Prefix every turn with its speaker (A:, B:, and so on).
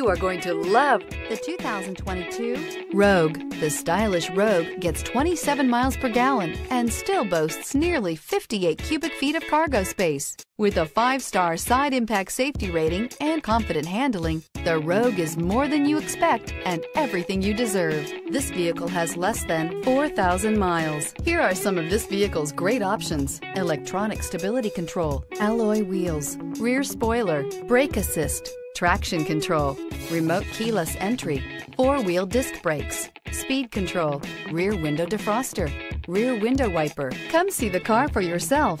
A: are going to love the 2022 Rogue. The stylish Rogue gets 27 miles per gallon and still boasts nearly 58 cubic feet of cargo space. With a five star side impact safety rating and confident handling, the Rogue is more than you expect and everything you deserve. This vehicle has less than 4,000 miles. Here are some of this vehicle's great options electronic stability control, alloy wheels, rear spoiler, brake assist, traction control, remote keyless entry, four wheel disc brakes, speed control, rear window defroster, rear window wiper. Come see the car for yourself.